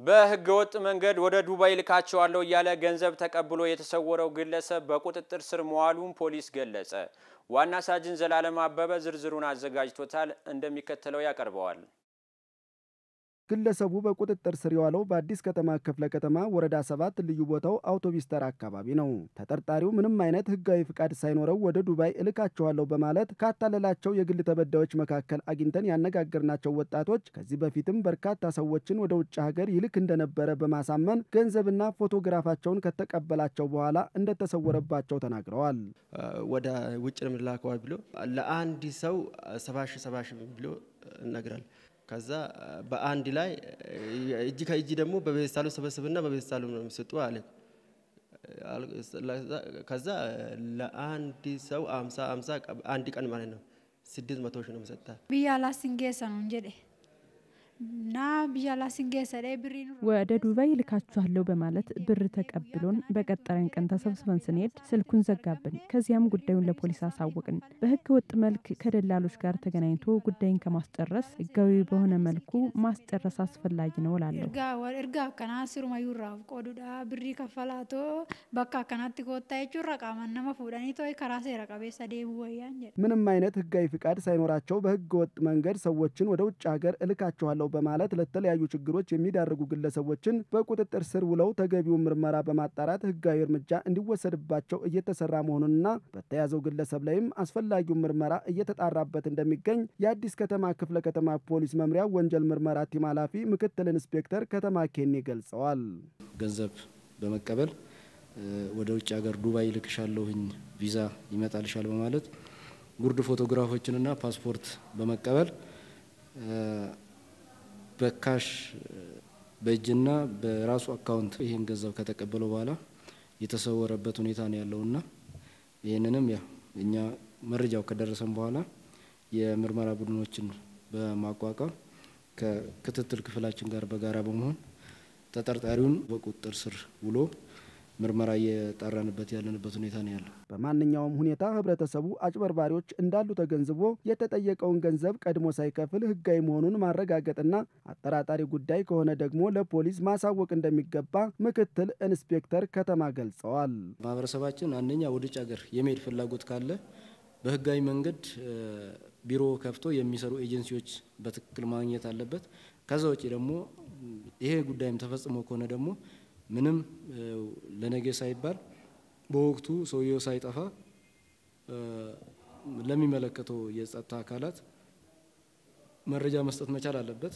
በህገ ወጥ መንገድ ወደ ዱባይ ልካቸዋለሁ እያለ ገንዘብ ተቀብሎ የተሰወረው ግለሰብ በቁጥጥር ስር መዋሉን ፖሊስ ገለጸ። ዋና ሳጅን ዘላለም አበበ ዝርዝሩን አዘጋጅቶታል፣ እንደሚከተለው ያቀርበዋል። ግለሰቡ በቁጥጥር ስር የዋለው በአዲስ ከተማ ክፍለ ከተማ ወረዳ ሰባት ልዩ ቦታው አውቶቢስ ተራ አካባቢ ነው። ተጠርጣሪው ምንም አይነት ህጋዊ ፍቃድ ሳይኖረው ወደ ዱባይ እልካቸዋለሁ በማለት ካታለላቸው የግል ተበዳዮች መካከል አግኝተን ያነጋገርናቸው ወጣቶች ከዚህ በፊትም በርካታ ሰዎችን ወደ ውጭ ሀገር ይልክ እንደነበረ በማሳመን ገንዘብና ፎቶግራፋቸውን ከተቀበላቸው በኋላ እንደተሰወረባቸው ተናግረዋል። ወደ ውጭ የምንላከው ብሎ ለአንድ ሰው ሰባ ሺህ ብሎ እነግራል ከዛ በአንድ ላይ እጅ ከእጅ ደግሞ በቤስታሉ ሰበስብና በቤስታሉ ነው የሚሰጡ አለ። ከዛ ለአንድ ሰው አምሳ አምሳ አንድ ቀን ማለት ነው ስድስት መቶ ሺህ ነው የሚሰጣ ብያ ላስንጌሰ ነው እንጀዴ እና ብያ ላስንጌሰ ላይ ብሪ ወደ ዱባይ ልካችኋለሁ በማለት ብር ተቀብሎን በቀጠረን ቀን ተሰብስበን ስንሄድ ስልኩን ዘጋብን። ከዚያም ጉዳዩን ለፖሊስ አሳወቅን። በህገ ወጥ መልክ ከደላሎች ጋር ተገናኝቶ ጉዳይን ከማስጨረስ ህጋዊ በሆነ መልኩ ማስጨረስ አስፈላጊ ነው እላለሁ። እርጋ ቆዱዳ ብሪ ከፈላቶ በካ አከናት ኮታ karaa seera qabeessa deemuu wayyaan jedhe ምንም አይነት ህጋዊ ፍቃድ ሳይኖራቸው በህገ ወጥ መንገድ ሰዎችን ወደ ውጭ ሀገር እልካቸዋለሁ በማለት ለተለያዩ ችግሮች የሚዳርጉ ግለሰቦችን በቁጥጥር ስር ውለው ተገቢውን ምርመራ በማጣራት ህጋዊ እርምጃ እንዲወሰድባቸው እየተሰራ መሆኑንና በተያዘው ግለሰብ ላይም አስፈላጊውን ምርመራ እየተጣራበት እንደሚገኝ የአዲስ ከተማ ክፍለ ከተማ ፖሊስ መምሪያ ወንጀል ምርመራ ቲም ኃላፊ ምክትል ኢንስፔክተር ከተማ ኬኔ ገልጸዋል። ገንዘብ በመቀበል ወደ ውጭ ሀገር ዱባይ ይልክሻለሁኝ ቪዛ ይመጣልሻል በማለት ጉርድ ፎቶግራፎችንና ፓስፖርት በመቀበል በ cash በእጅና በራሱ account ይህን ገንዘብ ከተቀበለው በኋላ የተሰወረበት ሁኔታ ነው ያለውና ይህንንም ያው እኛ መረጃው ከደረሰን በኋላ የምርመራ ቡድኖችን በማቋቋም ከክትትል ክፍላችን ጋር በጋራ በመሆን ተጠርጣሪውን በቁጥጥር ስር ውሎ ምርመራ እየጣራንበት ያለንበት ሁኔታ ነው ያለው። በማንኛውም ሁኔታ ህብረተሰቡ አጭበርባሪዎች እንዳሉ ተገንዝቦ የተጠየቀውን ገንዘብ ቀድሞ ሳይከፍል ህጋዊ መሆኑን ማረጋገጥና አጠራጣሪ ጉዳይ ከሆነ ደግሞ ለፖሊስ ማሳወቅ እንደሚገባ ምክትል ኢንስፔክተር ከተማ ገልጸዋል። ማህበረሰባችን አንደኛ ወደ ውጭ ሀገር የመሄድ ፍላጎት ካለ በህጋዊ መንገድ ቢሮ ከፍቶ የሚሰሩ ኤጀንሲዎች በትክክል ማግኘት አለበት። ከዛ ውጭ ደግሞ ይሄ ጉዳይም ተፈጽሞ ከሆነ ደግሞ ምንም ለነገ ሳይባል በወቅቱ ሰውየው ሳይጠፋ ለሚመለከተው የጸጥታ አካላት መረጃ መስጠት መቻል አለበት።